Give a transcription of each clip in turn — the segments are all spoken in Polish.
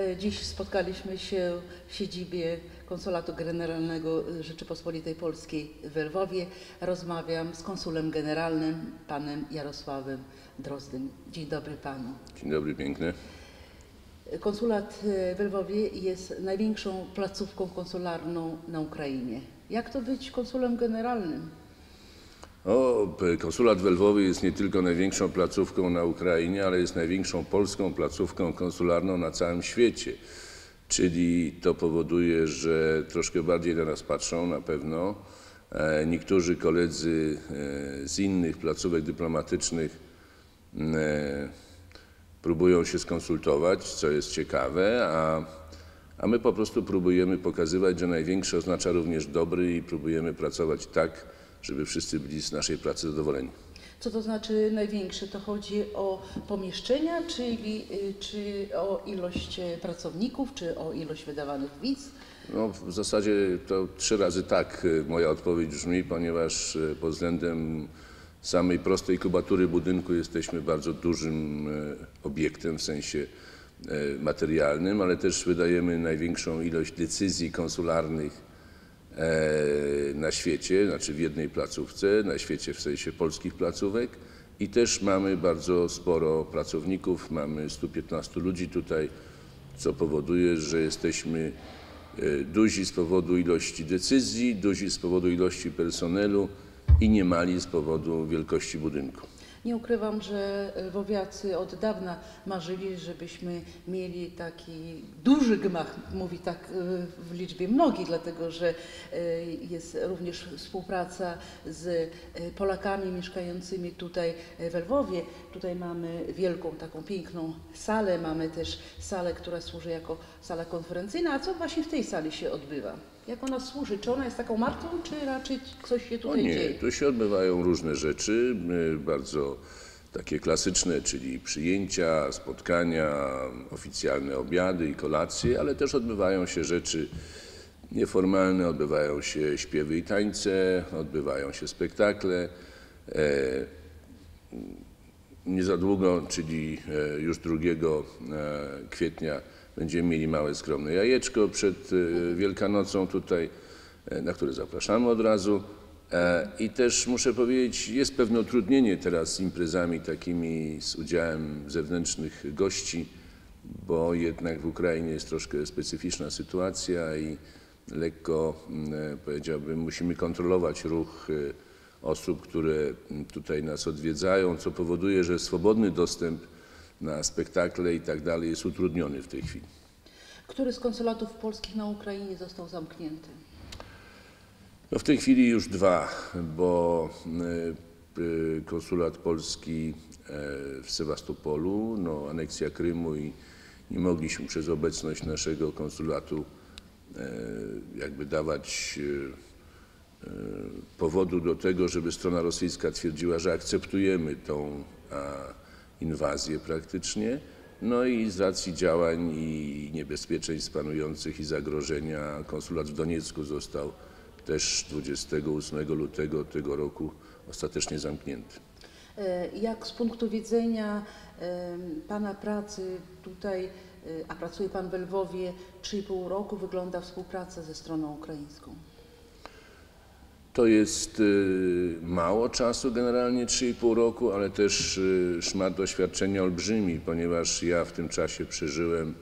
E, Dziś spotkaliśmy się w siedzibie Konsulatu Generalnego Rzeczypospolitej Polskiej w Lwowie. Rozmawiam z konsulem generalnym, panem Jarosławem Drozdem. Dzień dobry panu. Dzień dobry, piękny. Konsulat e, w Lwowie jest największą placówką konsularną na Ukrainie. Jak to być konsulem generalnym? O, konsulat w Lwowie jest nie tylko największą placówką na Ukrainie, ale jest największą polską placówką konsularną na całym świecie. Czyli to powoduje, że troszkę bardziej na nas patrzą na pewno. E, Niektórzy koledzy e, z innych placówek dyplomatycznych e, próbują się skonsultować, co jest ciekawe, a, a my po prostu próbujemy pokazywać, że największy oznacza również dobry i próbujemy pracować tak, żeby wszyscy byli z naszej pracy zadowoleni. Co to znaczy największe? To chodzi o pomieszczenia, czyli czy o ilość e, pracowników, czy o ilość wydawanych wiz? No, w zasadzie to trzy razy tak y, moja odpowiedź brzmi, ponieważ y, pod względem samej prostej kubatury budynku jesteśmy bardzo dużym obiektem w sensie materialnym, ale też wydajemy największą ilość decyzji konsularnych e, na świecie, znaczy w jednej placówce, na świecie w sensie polskich placówek i też mamy bardzo sporo pracowników, mamy 115 ludzi tutaj, co powoduje, że jesteśmy e, duzi z powodu ilości decyzji, duzi z powodu ilości personelu i nie mali z powodu wielkości budynku. Nie ukrywam, że lwowiacy od dawna marzyli, żebyśmy mieli taki duży gmach, mówi tak e, w liczbie mnogi, dlatego że e, jest również współpraca z e, Polakami mieszkającymi tutaj w Lwowie. Tutaj mamy wielką, taką piękną salę, mamy też salę, która służy jako sala konferencyjna. A co właśnie w tej sali się odbywa? Jak ona służy? Czy ona jest taką martwą, czy raczej coś się O tutaj nie, dzieje? tu się odbywają różne rzeczy, y, bardzo takie klasyczne, czyli przyjęcia, spotkania, oficjalne obiady i kolacje, ale też odbywają się rzeczy nieformalne, odbywają się śpiewy i tańce, odbywają się spektakle. E, Nie za długo, czyli e, już 2 e, kwietnia będziemy mieli małe skromne jajeczko przed e, Wielkanocą tutaj, e, na które zapraszamy od razu. E, I też muszę powiedzieć, jest pewne utrudnienie teraz z imprezami takimi z udziałem zewnętrznych gości, bo jednak w Ukrainie jest troszkę specyficzna sytuacja i lekko, powiedziałbym, musimy kontrolować ruch osób, które tutaj nas odwiedzają, co powoduje, że swobodny dostęp na spektakle i tak dalej jest utrudniony w tej chwili. Który z konsulatów polskich na Ukrainie został zamknięty? No w tej chwili już dwa, bo y, y, konsulat polski e, w Sewastopolu, no, aneksja Krymu i nie mogliśmy przez obecność naszego konsulatu e, jakby dawać e, powodu do tego, żeby strona rosyjska twierdziła, że akceptujemy tą inwazję praktycznie. No i z racji działań i niebezpieczeństw panujących i zagrożenia konsulat w Doniecku został też 28 lutego tego roku ostatecznie zamknięty. E, Jak z punktu widzenia Pana pracy tutaj, e, a pracuje Pan w Lwowie 3,5 roku, wygląda współpraca ze stroną ukraińską? To jest y, mało czasu, generalnie 3,5 roku, ale też y, szmat doświadczenia olbrzymi, ponieważ ja w tym czasie przeżyłem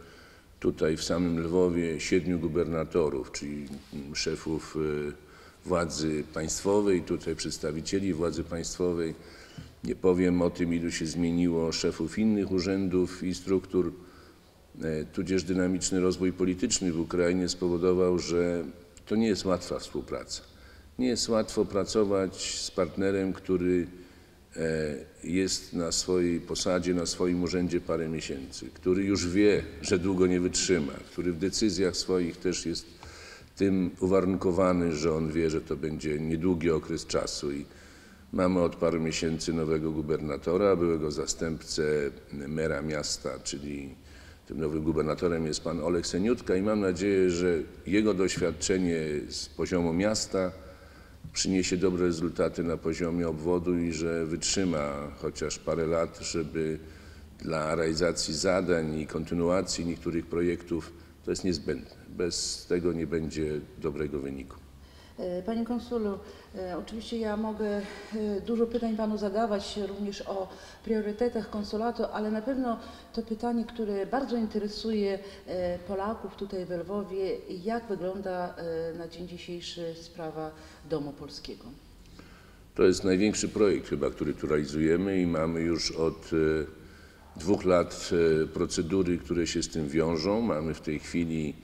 tutaj w samym Lwowie siedmiu gubernatorów, czyli mm, szefów y, władzy państwowej, tutaj przedstawicieli władzy państwowej. Nie powiem o tym, ilu się zmieniło szefów innych urzędów i struktur. E, tudzież dynamiczny rozwój polityczny w Ukrainie spowodował, że to nie jest łatwa współpraca. Nie jest łatwo pracować z partnerem, który e, jest na swojej posadzie, na swoim urzędzie parę miesięcy, który już wie, że długo nie wytrzyma, który w decyzjach swoich też jest tym uwarunkowany, że on wie, że to będzie niedługi okres czasu. I mamy od paru miesięcy nowego gubernatora, byłego zastępcę mera miasta, czyli tym nowym gubernatorem jest pan Olek Seniutka i mam nadzieję, że jego doświadczenie z poziomu miasta przyniesie dobre rezultaty na poziomie obwodu i że wytrzyma chociaż parę lat, żeby dla realizacji zadań i kontynuacji niektórych projektów, to jest niezbędne. Bez tego nie będzie dobrego wyniku. E, Panie konsulu, e, oczywiście ja mogę e, dużo pytań Panu zadawać, również o priorytetach konsulatu, ale na pewno to pytanie, które bardzo interesuje Polaków tutaj w Lwowie, jak wygląda na dzień dzisiejszy sprawa Domu Polskiego? To jest największy projekt chyba, który tu realizujemy i mamy już od dwóch lat procedury, które się z tym wiążą. Mamy w tej chwili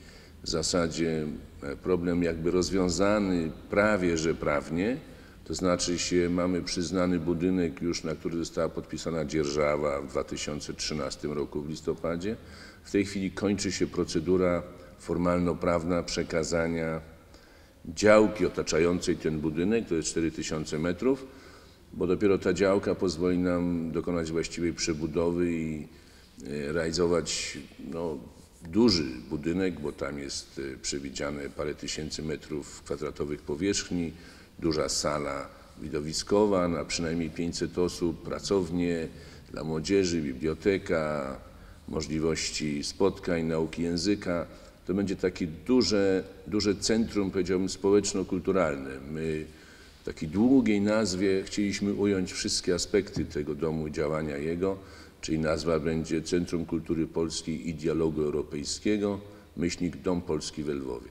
w zasadzie e, problem jakby rozwiązany prawie, że prawnie. To znaczy się mamy przyznany budynek już, na który została podpisana dzierżawa w 2013 roku w listopadzie. W tej chwili kończy się procedura formalno-prawna przekazania działki otaczającej ten budynek, to jest 4000 metrów, bo dopiero ta działka pozwoli nam dokonać właściwej przebudowy i e, realizować no, duży budynek, bo tam jest e, przewidziane parę tysięcy metrów kwadratowych powierzchni, duża sala widowiskowa na przynajmniej 500 osób, pracownie dla młodzieży, biblioteka, możliwości spotkań, nauki języka. To będzie takie duże, duże centrum, powiedziałbym, społeczno-kulturalne. My w takiej długiej nazwie chcieliśmy ująć wszystkie aspekty tego domu działania jego, czyli nazwa będzie Centrum Kultury Polskiej i Dialogu Europejskiego, myślnik Dom Polski w Lwowie.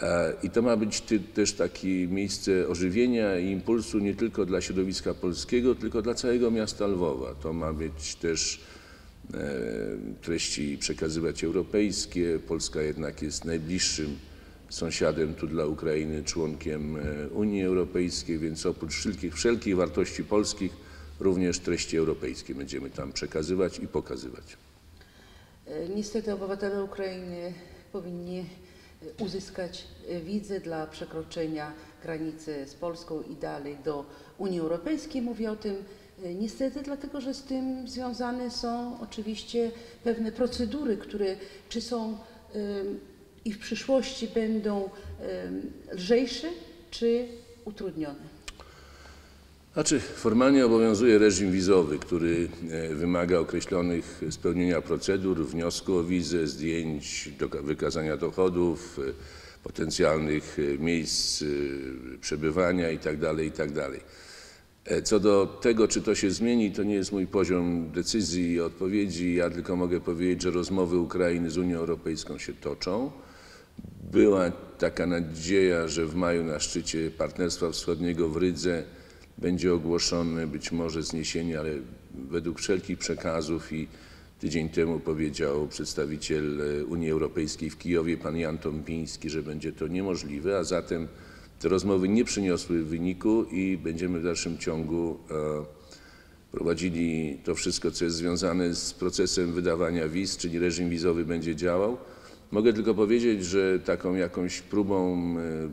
E, I to ma być też takie miejsce ożywienia i impulsu nie tylko dla środowiska polskiego, tylko dla całego miasta Lwowa. To ma być też e, treści przekazywać europejskie. Polska jednak jest najbliższym sąsiadem tu dla Ukrainy, członkiem e, Unii Europejskiej, więc oprócz wszelkich, wszelkich wartości polskich, również treści europejskie będziemy tam przekazywać i pokazywać. E, Niestety obywatele Ukrainy powinni e, uzyskać e, wizę dla przekroczenia granicy z Polską i dalej do Unii Europejskiej. Mówię o tym niestety dlatego, że z tym związane są oczywiście pewne procedury, które czy są i w przyszłości będą lżejsze, czy utrudnione. Znaczy, formalnie obowiązuje reżim wizowy, który e, wymaga określonych spełnienia procedur, wniosku o wizę, zdjęć, wykazania dochodów, e, potencjalnych e, miejsc przebywania itd. itd. E, Co do tego, czy to się zmieni, to nie jest mój poziom decyzji i odpowiedzi. Ja tylko mogę powiedzieć, że rozmowy Ukrainy z Unią Europejską się toczą. Była taka nadzieja, że w maju na szczycie Partnerstwa Wschodniego w Rydze będzie ogłoszone być może zniesienie, ale według wszelkich przekazów i tydzień temu powiedział przedstawiciel e, Unii Europejskiej w Kijowie, pan Jan Tompiński, że będzie to niemożliwe, a zatem te rozmowy nie przyniosły wyniku i będziemy w dalszym ciągu e, prowadzili to wszystko, co jest związane z procesem wydawania wiz, czyli reżim wizowy będzie działał. Mogę tylko powiedzieć, że taką jakąś próbą e,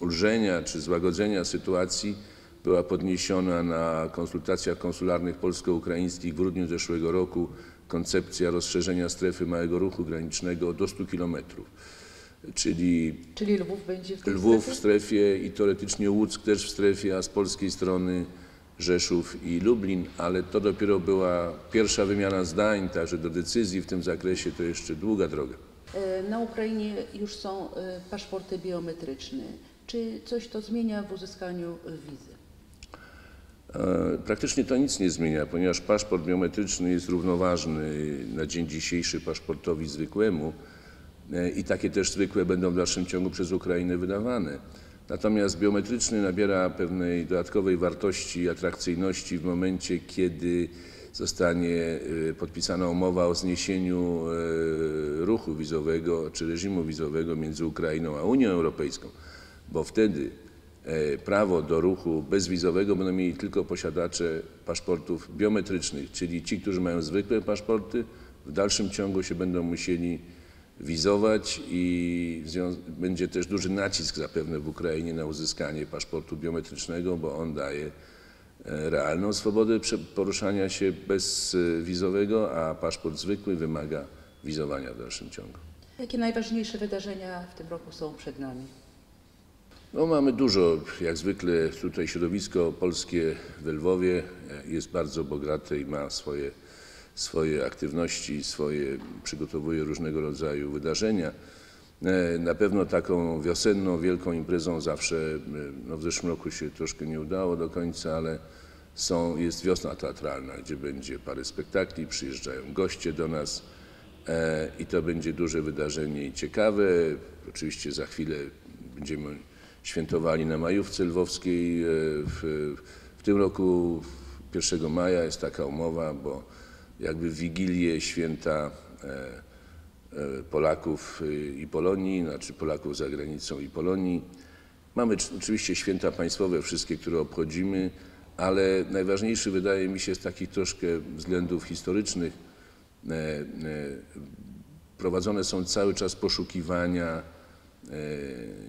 ulżenia czy złagodzenia sytuacji była podniesiona na konsultacjach konsularnych polsko-ukraińskich w grudniu zeszłego roku koncepcja rozszerzenia strefy małego ruchu granicznego do 100 kilometrów. Czyli Czyli Lwów będzie w Lwów w strefie? strefie i teoretycznie Łódzk też w strefie, a z polskiej strony Rzeszów i Lublin, ale to dopiero była pierwsza wymiana zdań, także do decyzji w tym zakresie to jeszcze długa droga. E, Na Ukrainie już są e, paszporty biometryczne. Czy coś to zmienia w uzyskaniu wizy? E, Praktycznie to nic nie zmienia, ponieważ paszport biometryczny jest równoważny na dzień dzisiejszy paszportowi zwykłemu e, i takie też zwykłe będą w dalszym ciągu przez Ukrainę wydawane. Natomiast biometryczny nabiera pewnej dodatkowej wartości i atrakcyjności w momencie, kiedy zostanie e, podpisana umowa o zniesieniu ruchu wizowego czy reżimu wizowego między Ukrainą a Unią Europejską, bo wtedy prawo do ruchu bezwizowego będą mieli tylko posiadacze paszportów biometrycznych, czyli ci, którzy mają zwykłe paszporty, w dalszym ciągu się będą musieli wizować i będzie też duży nacisk zapewne w Ukrainie na uzyskanie paszportu biometrycznego, bo on daje e, realną swobodę poruszania się bezwizowego, a paszport zwykły wymaga wizowania w dalszym ciągu. Jakie najważniejsze wydarzenia w tym roku są przed nami? No, mamy dużo, jak zwykle tutaj środowisko polskie w Lwowie jest bardzo bogate i ma swoje swoje aktywności, swoje, przygotowuje różnego rodzaju wydarzenia. E, Na pewno taką wiosenną, wielką imprezą zawsze, e, no w zeszłym roku się troszkę nie udało do końca, ale są, jest wiosna teatralna, gdzie będzie parę spektakli, przyjeżdżają goście do nas e, i to będzie duże wydarzenie i ciekawe. Oczywiście za chwilę będziemy świętowali na Majówce Lwowskiej. e, W, w tym roku 1 maja jest taka umowa, bo jakby w Wigilię święta e, e, Polaków i Polonii, znaczy Polaków za granicą i Polonii. Mamy cz- oczywiście święta państwowe, wszystkie, które obchodzimy, ale najważniejszy wydaje mi się z takich troszkę względów historycznych prowadzone są cały czas poszukiwania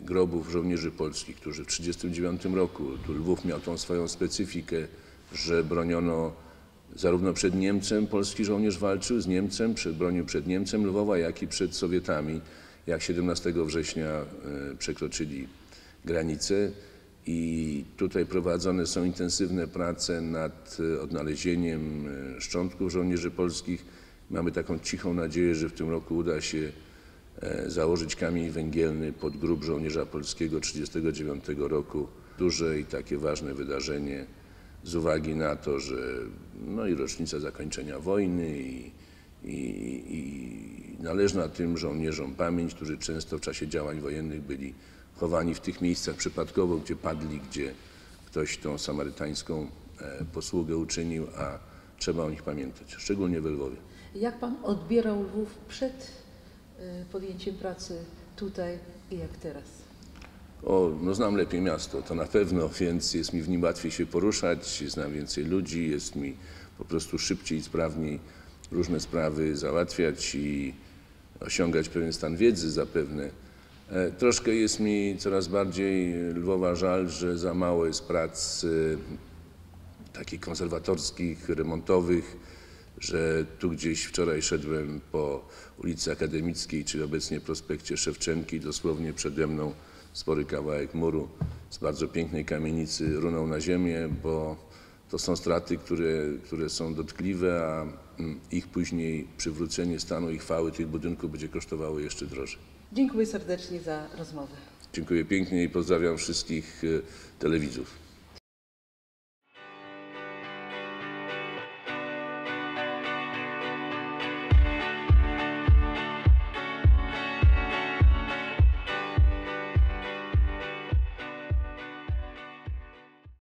grobów żołnierzy polskich, którzy w 1939 roku, tu Lwów miał tą swoją specyfikę, że broniono zarówno przed Niemcem, polski żołnierz walczył z Niemcem, bronił przed Niemcem Lwowa, jak i przed Sowietami, jak 17 września e, przekroczyli granicę. I tutaj prowadzone są intensywne prace nad e, odnalezieniem e, szczątków żołnierzy polskich. Mamy taką cichą nadzieję, że w tym roku uda się e, założyć kamień węgielny pod grób żołnierza polskiego 1939 roku. Duże i takie ważne wydarzenie z uwagi na to, że no i rocznica zakończenia wojny i, i, i należna tym żołnierzom pamięć, którzy często w czasie działań wojennych byli chowani w tych miejscach przypadkowo, gdzie padli, gdzie ktoś tą samarytańską e, posługę uczynił, a trzeba o nich pamiętać, szczególnie we Lwowie. Jak pan odbierał Lwów przed e, podjęciem pracy tutaj i jak teraz? O, no znam lepiej miasto, to na pewno, więc jest mi w nim łatwiej się poruszać, znam więcej ludzi, jest mi po prostu szybciej i sprawniej różne sprawy załatwiać i osiągać pewien stan wiedzy zapewne. E, Troszkę jest mi coraz bardziej Lwowa żal, że za mało jest prac e, takich konserwatorskich, remontowych, że tu gdzieś wczoraj szedłem po ulicy Akademickiej, czyli obecnie prospekcie Szewczenki, dosłownie przede mną spory kawałek muru z bardzo pięknej kamienicy runął na ziemię, bo to są straty, które, które są dotkliwe, a mm, ich później przywrócenie stanu i chwały tych budynków będzie kosztowało jeszcze drożej. Dziękuję serdecznie za rozmowę. Dziękuję pięknie i pozdrawiam wszystkich e, telewidzów.